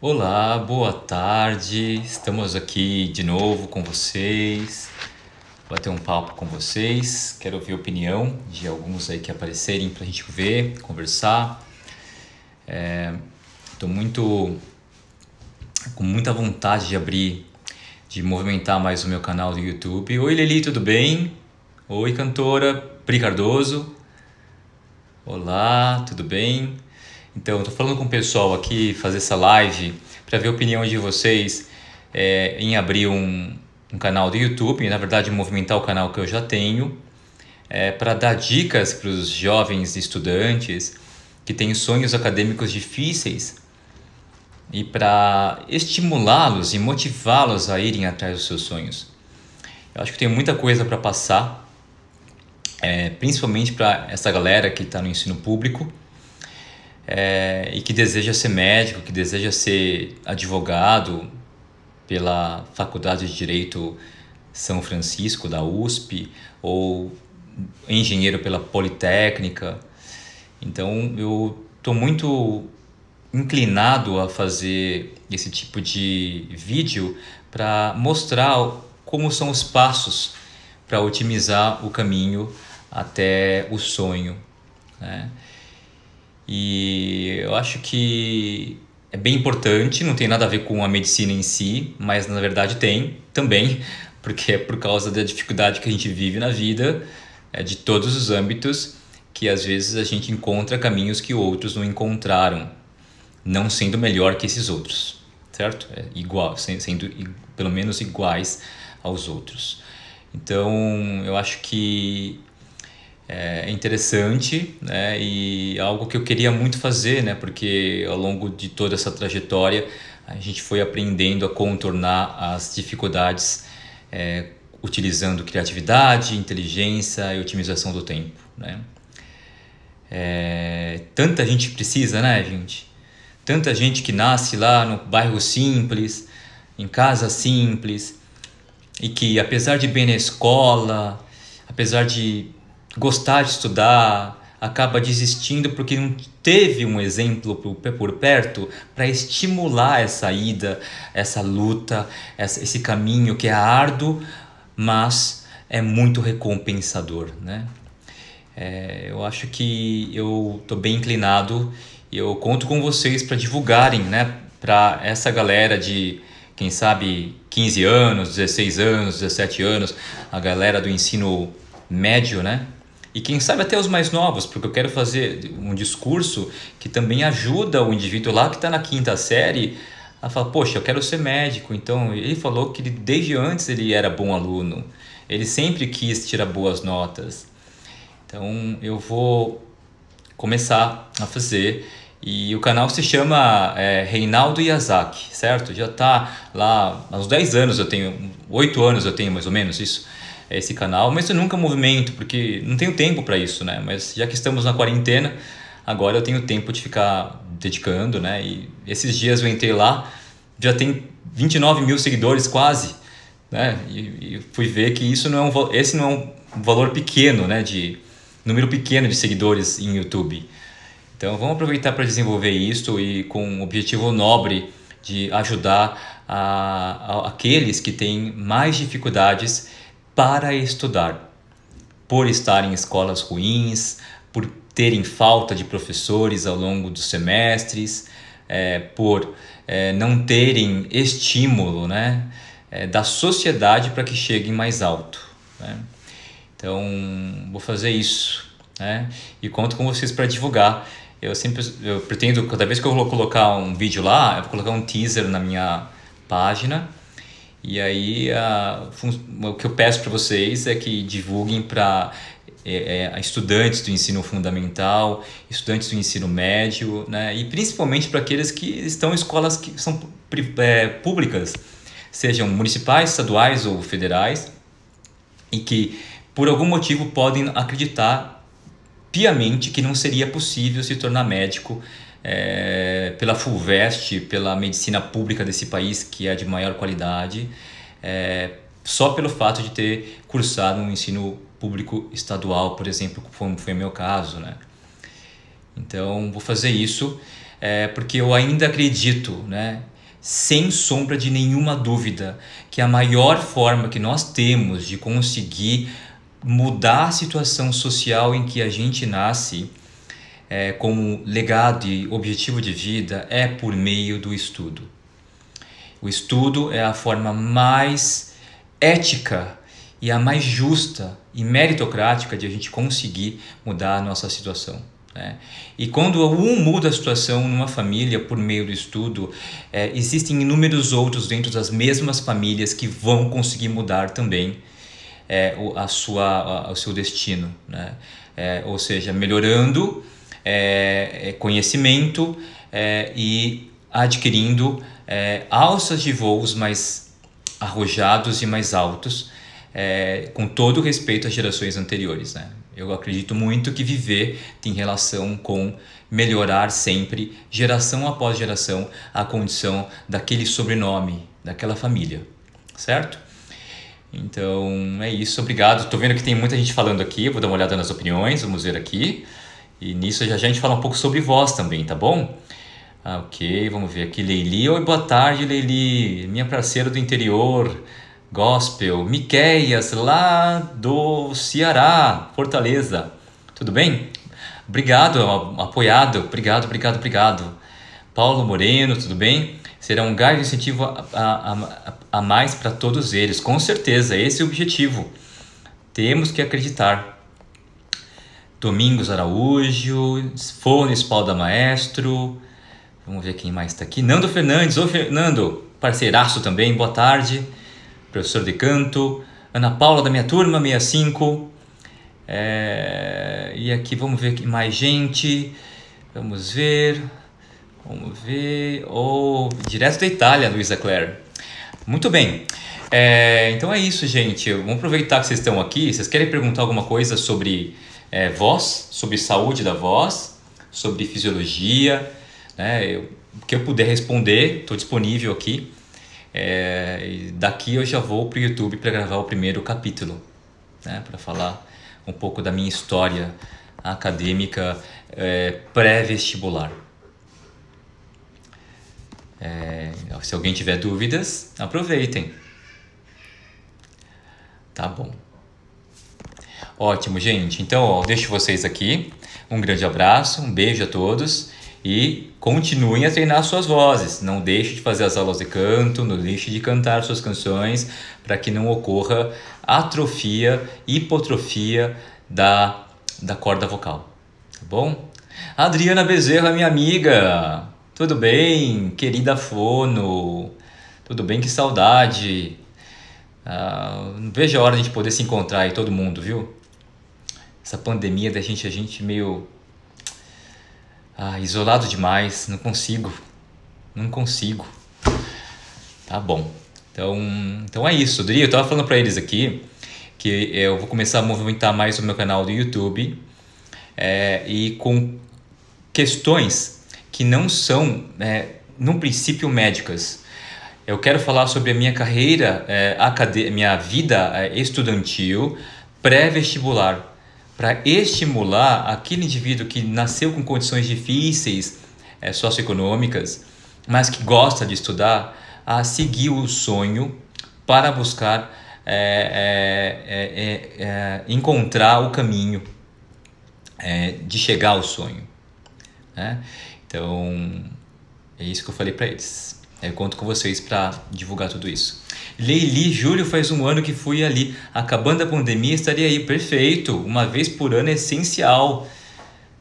Olá, boa tarde. Estamos aqui de novo com vocês. Bater um papo com vocês. Quero ouvir a opinião de alguns aí que aparecerem para a gente ver, conversar. Estou muito com muita vontade de abrir, de movimentar mais o meu canal do YouTube. Oi, Leli, tudo bem? Oi, cantora Pri Cardoso. Olá, tudo bem? Então, estou falando com o pessoal aqui, fazer essa live para ver a opinião de vocês é, em abrir um, um canal do YouTube, na verdade, movimentar o canal que eu já tenho, é, para dar dicas para os jovens estudantes que têm sonhos acadêmicos difíceis e para estimulá-los e motivá-los a irem atrás dos seus sonhos. Eu acho que tem muita coisa para passar, é, principalmente para essa galera que está no ensino público é, e que deseja ser médico, que deseja ser advogado pela Faculdade de Direito São Francisco, da USP, ou engenheiro pela Politécnica. Então eu estou muito inclinado a fazer esse tipo de vídeo para mostrar como são os passos para otimizar o caminho até o sonho. Né? E eu acho que é bem importante, não tem nada a ver com a medicina em si, mas na verdade tem também, porque é por causa da dificuldade que a gente vive na vida, é de todos os âmbitos, que às vezes a gente encontra caminhos que outros não encontraram, não sendo melhor que esses outros, certo? É igual, sendo pelo menos iguais aos outros. Então, eu acho que é interessante né? e algo que eu queria muito fazer, né? porque ao longo de toda essa trajetória a gente foi aprendendo a contornar as dificuldades é, utilizando criatividade, inteligência e otimização do tempo. Né? É, tanta gente precisa, né, gente? Tanta gente que nasce lá no bairro simples, em casa simples, e que apesar de bem na escola, apesar de gostar de estudar, acaba desistindo porque não teve um exemplo por perto para estimular essa ida, essa luta, esse caminho que é árduo, mas é muito recompensador, né? É, eu acho que eu estou bem inclinado e eu conto com vocês para divulgarem, né? Para essa galera de, quem sabe, 15 anos, 16 anos, 17 anos, a galera do ensino médio, né? E quem sabe até os mais novos, porque eu quero fazer um discurso que também ajuda o indivíduo lá que está na quinta série a falar, poxa, eu quero ser médico. Então, ele falou que ele, desde antes ele era bom aluno, ele sempre quis tirar boas notas. Então, eu vou começar a fazer e o canal se chama é, Reinaldo Yazaki, certo? Já está lá há uns 10 anos, eu tenho, 8 anos eu tenho mais ou menos isso esse canal, mas eu nunca movimento, porque não tenho tempo para isso, né? Mas já que estamos na quarentena, agora eu tenho tempo de ficar dedicando, né? E esses dias eu entrei lá, já tem 29 mil seguidores quase, né? E, e fui ver que isso não é um, esse não é um valor pequeno, né? De número pequeno de seguidores em YouTube. Então vamos aproveitar para desenvolver isso e com o objetivo nobre de ajudar a, a, aqueles que têm mais dificuldades para estudar, por estar em escolas ruins, por terem falta de professores ao longo dos semestres, é, por é, não terem estímulo né, é, da sociedade para que cheguem mais alto. Né? Então, vou fazer isso né? e conto com vocês para divulgar. Eu sempre eu pretendo, cada vez que eu vou colocar um vídeo lá, eu vou colocar um teaser na minha página e aí a, o que eu peço para vocês é que divulguem para é, é, estudantes do ensino fundamental, estudantes do ensino médio, né? e principalmente para aqueles que estão em escolas que são é, públicas, sejam municipais, estaduais ou federais, e que por algum motivo podem acreditar piamente que não seria possível se tornar médico é, pela FUVEST, pela medicina pública desse país, que é de maior qualidade, é, só pelo fato de ter cursado um ensino público estadual, por exemplo, como foi o meu caso, né? Então, vou fazer isso. é, porque eu ainda acredito, né, sem sombra de nenhuma dúvida, que a maior forma que nós temos de conseguir mudar a situação social em que a gente nasce é, como legado e objetivo de vida é por meio do estudo. O estudo é a forma mais ética e a mais justa e meritocrática de a gente conseguir mudar a nossa situação. Né? E quando um muda a situação numa família por meio do estudo, é, existem inúmeros outros dentro das mesmas famílias que vão conseguir mudar também é, a sua, a, o seu destino. Né? É, ou seja, melhorando é, é, conhecimento é, e adquirindo alças de voos mais arrojados e mais altos, com todo respeito às gerações anteriores. Né? Eu acredito muito que viver tem relação com melhorar sempre, geração após geração, a condição daquele sobrenome, daquela família, certo? Então é isso, obrigado. Estou vendo que tem muita gente falando aqui, vou dar uma olhada nas opiniões, vamos ver aqui. E nisso já, a gente fala um pouco sobre voz também, tá bom? Ah, ok, vamos ver aqui. Leili, oi, boa tarde, Leili, minha parceira do interior gospel, Miqueias, lá do Ceará, Fortaleza. Tudo bem? Obrigado, apoiado. Obrigado, obrigado, obrigado. Paulo Moreno, tudo bem? Será um gás de incentivo a, a, a, a mais para todos eles. Com certeza, esse é o objetivo. Temos que acreditar. Domingos Araújo, Fones Paulo Maestro. Vamos ver quem mais está aqui. Nando Fernandes. Ô, Fernando, parceiraço também, boa tarde professor de canto, Ana Paula da minha turma, 65. É, e aqui vamos ver mais gente. Vamos ver. Vamos ver. Oh, direto da Itália, Luísa Claire. Muito bem. É, então é isso, gente. Vamos aproveitar que vocês estão aqui. Vocês querem perguntar alguma coisa sobre é, voz, sobre saúde da voz, sobre fisiologia, né? Eu, que eu puder responder, estou disponível aqui. É, daqui eu já vou para o YouTube para gravar o primeiro capítulo, né, para falar um pouco da minha história acadêmica é, pré-vestibular. É, se alguém tiver dúvidas, aproveitem. Tá bom. Ótimo, gente. Então, ó, deixo vocês aqui. Um grande abraço, um beijo a todos e continuem a treinar suas vozes. Não deixe de fazer as aulas de canto, não deixe de cantar suas canções para que não ocorra atrofia, hipotrofia da, da corda vocal. Tá bom? Adriana Bezerra, minha amiga. Tudo bem, querida Fono? Tudo bem? Que saudade. Ah, vejo a hora de a gente poder se encontrar aí, todo mundo, viu? Essa pandemia da gente, a gente meio ah, isolado demais, não consigo. Não consigo. Tá bom. Então, então é isso. Dri, eu tava falando para eles aqui que eu vou começar a movimentar mais o meu canal do YouTube é, e com questões que não são, é, no princípio, médicas. Eu quero falar sobre a minha carreira, é, minha vida é, estudantil pré-vestibular para estimular aquele indivíduo que nasceu com condições difíceis é, socioeconômicas, mas que gosta de estudar, a seguir o sonho para buscar é, é, encontrar o caminho de chegar ao sonho. Né? Então, é isso que eu falei para eles. Eu conto com vocês para divulgar tudo isso. Leili, Júlio, faz um ano que fui ali. Acabando a pandemia, estaria aí. Perfeito. Uma vez por ano é essencial.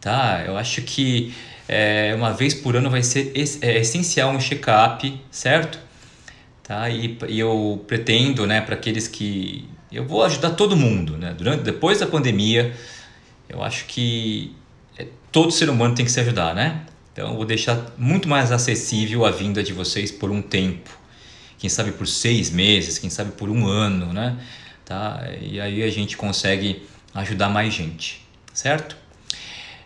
Tá? Eu acho que é, uma vez por ano vai ser é, essencial um check-up, certo? Tá? E, e eu pretendo, né, para aqueles que. Eu vou ajudar todo mundo, né? Durante, depois da pandemia, eu acho que é, todo ser humano tem que se ajudar, né? Então, eu vou deixar muito mais acessível a vinda de vocês por um tempo quem sabe por seis meses, quem sabe por um ano, né? Tá? E aí a gente consegue ajudar mais gente, certo?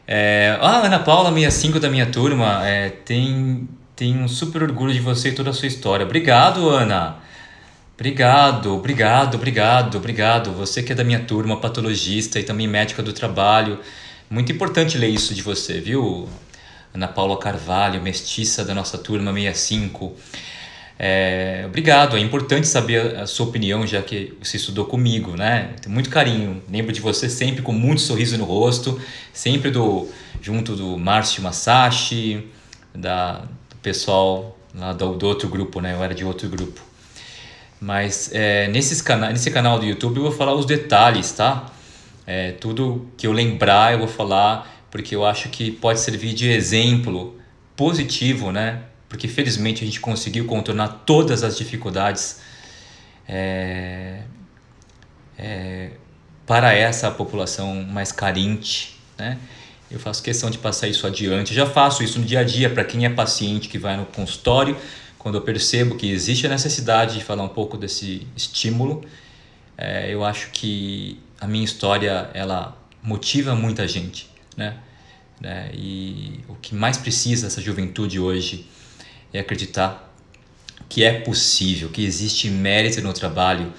É, ah, Ana Paula, 65 da minha turma, é, tem, tem um super orgulho de você e toda a sua história. Obrigado, Ana! Obrigado, obrigado, obrigado, obrigado. Você que é da minha turma, patologista e também médica do trabalho. Muito importante ler isso de você, viu, Ana Paula Carvalho, mestiça da nossa turma 65. É, obrigado, é importante saber a sua opinião, já que você estudou comigo, né? Tenho muito carinho, lembro de você sempre com muito sorriso no rosto, sempre do junto do Márcio Masashi, da, do pessoal lá do, do outro grupo, né? Eu era de outro grupo. Mas é, nesses cana nesse canal do YouTube eu vou falar os detalhes, tá? É, tudo que eu lembrar eu vou falar, porque eu acho que pode servir de exemplo positivo, né? Porque felizmente a gente conseguiu contornar todas as dificuldades é, é, para essa população mais carente, né? Eu faço questão de passar isso adiante. Eu já faço isso no dia a dia para quem é paciente que vai no consultório. Quando eu percebo que existe a necessidade de falar um pouco desse estímulo, é, eu acho que a minha história ela motiva muita gente, né? né? E o que mais precisa essa juventude hoje acreditar que é possível, que existe mérito no trabalho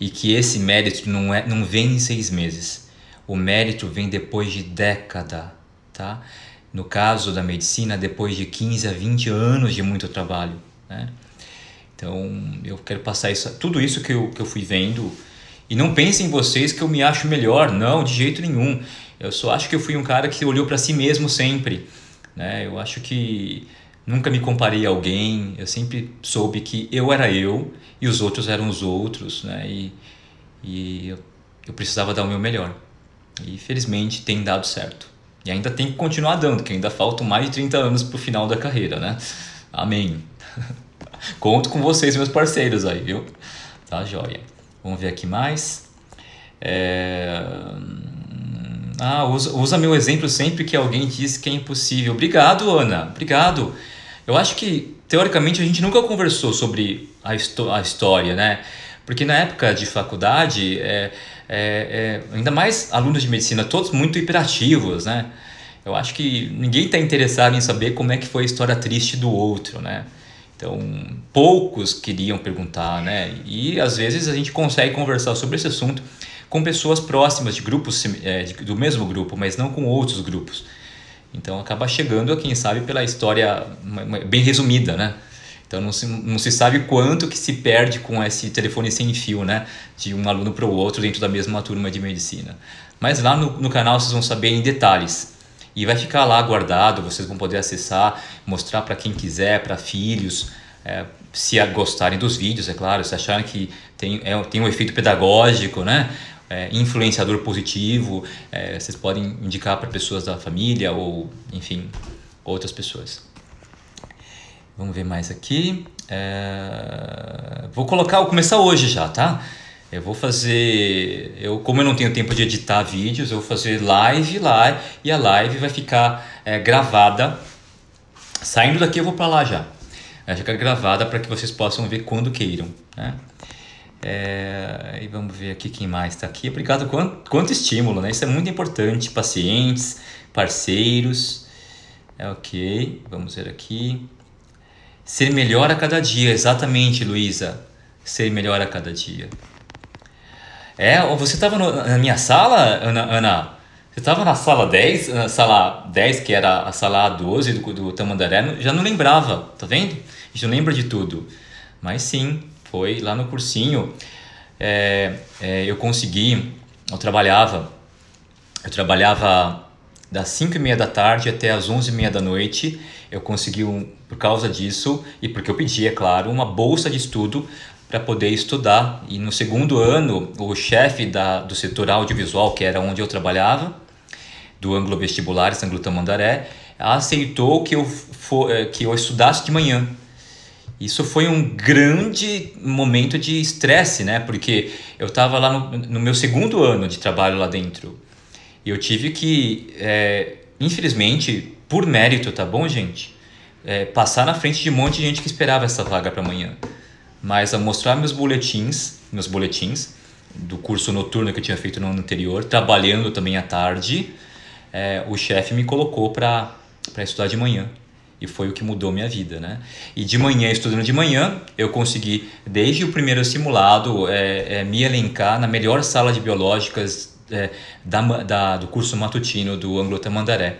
e que esse mérito não, é, não vem em seis meses. O mérito vem depois de década, tá? No caso da medicina, depois de 15 a 20 anos de muito trabalho, né? Então, eu quero passar isso, tudo isso que eu, que eu fui vendo. E não pensem vocês que eu me acho melhor, não, de jeito nenhum. Eu só acho que eu fui um cara que olhou para si mesmo sempre. Né? Eu acho que Nunca me comparei a alguém, eu sempre soube que eu era eu e os outros eram os outros, né? E, e eu, eu precisava dar o meu melhor. E felizmente tem dado certo. E ainda tem que continuar dando, que ainda faltam mais de 30 anos para o final da carreira, né? Amém. Conto com vocês, meus parceiros aí, viu? Tá joia. Vamos ver aqui mais. É... Ah, usa, usa meu exemplo sempre que alguém diz que é impossível. Obrigado, Ana. Obrigado. Eu acho que, teoricamente, a gente nunca conversou sobre a, a história, né? Porque na época de faculdade, é, é, é, ainda mais alunos de medicina, todos muito hiperativos, né? Eu acho que ninguém está interessado em saber como é que foi a história triste do outro, né? Então, poucos queriam perguntar, né? E às vezes a gente consegue conversar sobre esse assunto com pessoas próximas de grupos é, do mesmo grupo, mas não com outros grupos. Então acaba chegando a quem sabe pela história bem resumida, né? Então não se, não se sabe quanto que se perde com esse telefone sem fio, né? De um aluno para o outro dentro da mesma turma de medicina. Mas lá no, no canal vocês vão saber em detalhes. E vai ficar lá guardado, vocês vão poder acessar, mostrar para quem quiser, para filhos, é, se gostarem dos vídeos, é claro, se acharem que tem, é, tem um efeito pedagógico, né? É, influenciador positivo, é, vocês podem indicar para pessoas da família ou, enfim, outras pessoas. Vamos ver mais aqui. É, vou colocar, vou começar hoje já, tá? Eu vou fazer, eu como eu não tenho tempo de editar vídeos, eu vou fazer live lá e a live vai ficar é, gravada. Saindo daqui eu vou para lá já. Vai ficar gravada para que vocês possam ver quando queiram, né? É, e vamos ver aqui quem mais está aqui. Obrigado, quanto, quanto estímulo, né? Isso é muito importante. Pacientes, parceiros. É ok, vamos ver aqui. Ser melhor a cada dia, exatamente, Luísa. Ser melhor a cada dia. É, você estava na minha sala, Ana? Ana? Você estava na sala 10, na sala 10, que era a sala 12 do, do Tamandaré, já não lembrava, tá vendo? A gente não lembra de tudo. Mas sim, foi lá no cursinho. É, é, eu consegui, eu trabalhava, eu trabalhava das 5 e meia da tarde até as 11 e meia da noite. Eu consegui, um, por causa disso, e porque eu pedi, é claro, uma bolsa de estudo para poder estudar. E no segundo ano, o chefe da, do setor audiovisual, que era onde eu trabalhava, do Anglo Vestibulares, Anglo Tamandaré, aceitou que eu, for, é, que eu estudasse de manhã. Isso foi um grande momento de estresse, né? Porque eu estava lá no, no, meu segundo ano de trabalho lá dentro. E eu tive que, é, infelizmente, por mérito, tá bom, gente? É, passar na frente de um monte de gente que esperava essa vaga para amanhã. Mas a mostrar meus boletins, meus boletins do curso noturno que eu tinha feito no ano anterior, trabalhando também à tarde, é, o chefe me colocou para estudar de manhã e foi o que mudou minha vida, né? E de manhã, estudando de manhã, eu consegui, desde o primeiro simulado, é, é, me elencar na melhor sala de biológicas é, da, da, do curso matutino do Anglo Tamandaré,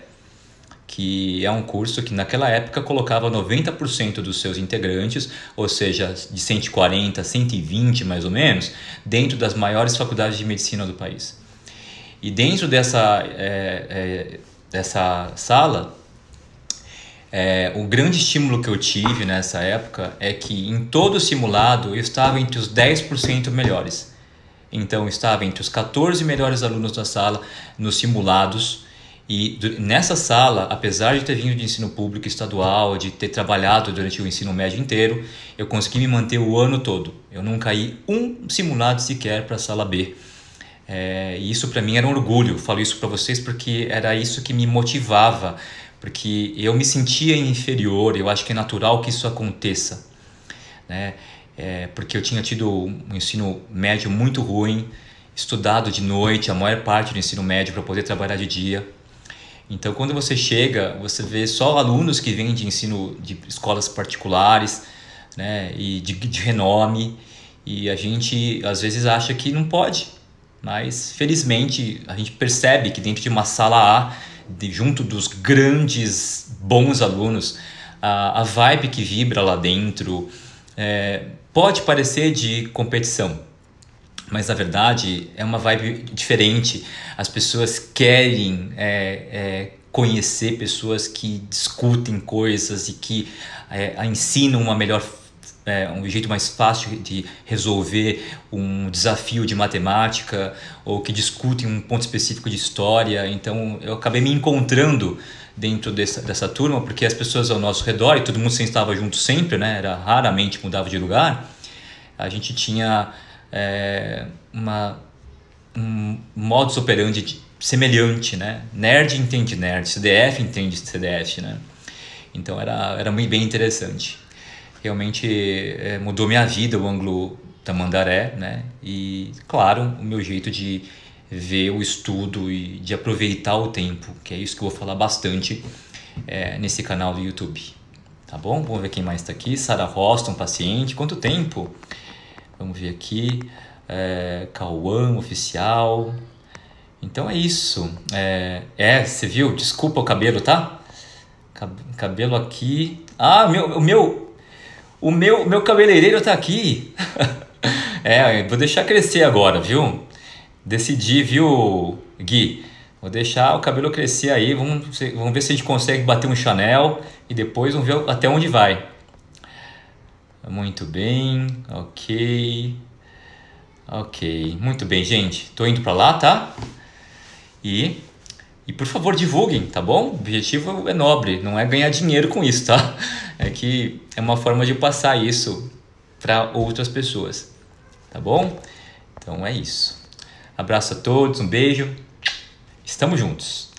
que é um curso que naquela época colocava 90% dos seus integrantes, ou seja, de 140 a 120 mais ou menos, dentro das maiores faculdades de medicina do país. E dentro dessa, é, é, dessa sala, é, o grande estímulo que eu tive nessa época é que em todo o simulado eu estava entre os 10% melhores. Então estava entre os 14 melhores alunos da sala nos simulados e nessa sala, apesar de ter vindo de ensino público estadual, de ter trabalhado durante o ensino médio inteiro, eu consegui me manter o ano todo. Eu não caí um simulado sequer para a sala B. É, e isso para mim era um orgulho. Eu falo isso para vocês porque era isso que me motivava porque eu me sentia inferior, eu acho que é natural que isso aconteça, né? É, porque eu tinha tido um ensino médio muito ruim, estudado de noite, a maior parte do ensino médio para poder trabalhar de dia. Então, quando você chega, você vê só alunos que vêm de ensino de escolas particulares, né, e de, de renome, e a gente às vezes acha que não pode, mas felizmente a gente percebe que dentro de uma sala A de, junto dos grandes bons alunos, a, a vibe que vibra lá dentro é, pode parecer de competição, mas na verdade é uma vibe diferente. As pessoas querem é, é, conhecer pessoas que discutem coisas e que é, ensinam uma melhor é, um jeito mais fácil de resolver um desafio de matemática ou que discutem um ponto específico de história. Então eu acabei me encontrando dentro dessa, dessa turma porque as pessoas ao nosso redor e todo mundo sempre estava junto sempre, né? Era raramente mudava de lugar. A gente tinha é, uma um modus operandi semelhante, né? Nerd entende nerd, CDF entende CDF, né? Então era era bem interessante realmente é, mudou minha vida o ângulo da Mandaré, né? E claro, o meu jeito de ver o estudo e de aproveitar o tempo, que é isso que eu vou falar bastante é, nesse canal do YouTube. Tá bom? Vamos ver quem mais está aqui. Sara Roston, paciente. Quanto tempo? Vamos ver aqui. É, Cauã, oficial. Então é isso. É, é, você viu? Desculpa o cabelo, tá? Cabelo aqui. Ah, meu, o meu, o meu, meu cabeleireiro tá aqui. é, vou deixar crescer agora, viu? Decidi, viu, Gui? Vou deixar o cabelo crescer aí, vamos, vamos ver se a gente consegue bater um Chanel e depois vamos ver até onde vai. Muito bem, ok. Ok, muito bem, gente. Tô indo para lá, tá? E e por favor, divulguem, tá bom? O objetivo é nobre, não é ganhar dinheiro com isso, tá? É que é uma forma de passar isso para outras pessoas, tá bom? Então é isso. Abraço a todos, um beijo. Estamos juntos.